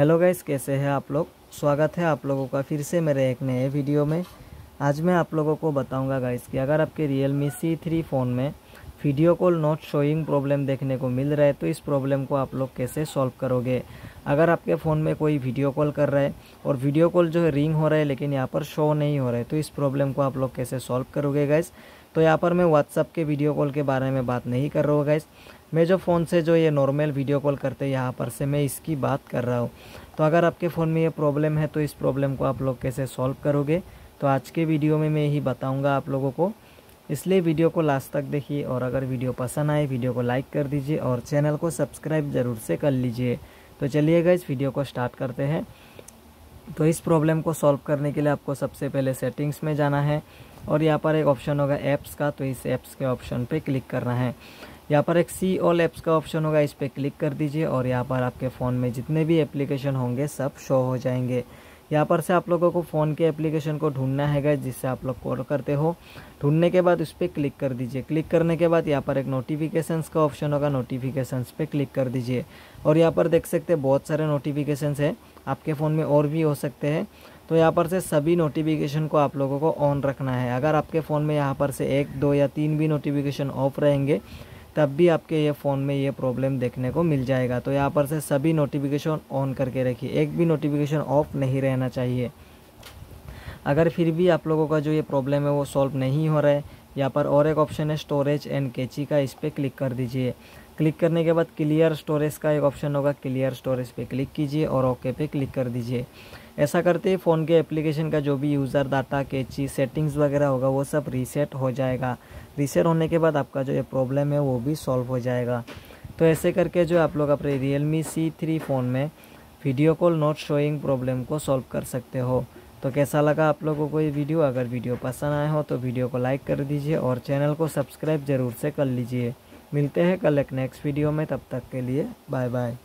Hello guys, कैसे हैं आप लोग? स्वागत है आप लोगों का फिर से मेरे एक नए वीडियो में। आज मैं आप लोगों को बताऊँगा गाइस कि अगर आपके Realme C three phone में video call not showing problem देखने को मिल रहा है तो इस प्रॉब्लम को आप लोग कैसे सॉल्व करोगे? अगर आपके फ़ोन में कोई वीडियो कॉल कर रहा है और वीडियो कॉल जो है रिंग हो रहा है, लेकिन यहाँ पर शो नहीं हो रहा है तो इस प्रॉब्लम को आप लोग कैसे सॉल्व करोगे गैस तो यहाँ पर मैं व्हाट्सअप के वीडियो कॉल के बारे में बात नहीं कर रहा हूँ गैस मैं जो फ़ोन से जो ये नॉर्मल वीडियो कॉल करते हैं, यहाँ पर से मैं इसकी बात कर रहा हूँ. तो अगर आपके फ़ोन में ये प्रॉब्लम है तो इस प्रॉब्लम को आप लोग कैसे सॉल्व करोगे? तो आज के वीडियो में मैं यही बताऊँगा आप लोगों को. इसलिए वीडियो को लास्ट तक देखिए और अगर वीडियो पसंद आए, वीडियो को लाइक कर दीजिए और चैनल को सब्सक्राइब ज़रूर से कर लीजिए। तो चलिएगा इस वीडियो को स्टार्ट करते हैं। तो इस प्रॉब्लम को सॉल्व करने के लिए आपको सबसे पहले सेटिंग्स में जाना है और यहाँ पर एक ऑप्शन होगा ऐप्स का तो इस ऐप्स के ऑप्शन पे क्लिक करना है। यहाँ पर एक सी ऑल ऐप्स का ऑप्शन होगा, इस पर क्लिक कर दीजिए और यहाँ पर आपके फ़ोन में जितने भी एप्लीकेशन होंगे सब शो हो जाएँगे। यहाँ पर से आप लोगों को फ़ोन के एप्लीकेशन को ढूंढना है गए जिससे आप लोग कॉल करते हो। ढूँढने के बाद उस पर क्लिक कर दीजिए। क्लिक करने के बाद यहाँ पर एक नोटिफिकेशंस का ऑप्शन होगा नोटिफिकेशंस पे क्लिक कर दीजिए। और यहाँ पर देख सकते हैं, बहुत सारे नोटिफिकेशंस है। आपके फ़ोन में और भी हो सकते हैं। तो यहाँ पर से सभी नोटिफिकेशन को आप लोगों को ऑन रखना है। अगर आपके फ़ोन में यहाँ पर से एक, दो या तीन भी नोटिफिकेशन ऑफ़ रहेंगे तब भी आपके ये फ़ोन में ये प्रॉब्लम देखने को मिल जाएगा। तो यहाँ पर से सभी नोटिफिकेशन ऑन करके रखिए। एक भी नोटिफिकेशन ऑफ़ नहीं रहना चाहिए। अगर फिर भी आप लोगों का जो ये प्रॉब्लम है वो सॉल्व नहीं हो रहा है, यहाँ पर और एक ऑप्शन है स्टोरेज एंड कैची का, इस पर क्लिक कर दीजिए। क्लिक करने के बाद क्लियर स्टोरेज का एक ऑप्शन होगा, क्लियर स्टोरेज पे क्लिक कीजिए और ओके पे क्लिक कर दीजिए। ऐसा करते ही फ़ोन के एप्लीकेशन का जो भी यूज़र डाटा कैची सेटिंग्स वगैरह होगा, वो सब रीसेट हो जाएगा। रीसेट होने के बाद आपका जो ये प्रॉब्लम है, वो भी सॉल्व हो जाएगा। तो ऐसे करके जो आप लोग अपने Realme C three phone में video call not showing problem को सॉल्व कर सकते हो। तो कैसा लगा आप लोगों को ये वीडियो? अगर वीडियो पसंद आए हो तो वीडियो को लाइक कर दीजिए और चैनल को सब्सक्राइब ज़रूर से कर लीजिए। मिलते हैं कल एक नेक्स्ट वीडियो में तब तक के लिए बाय बाय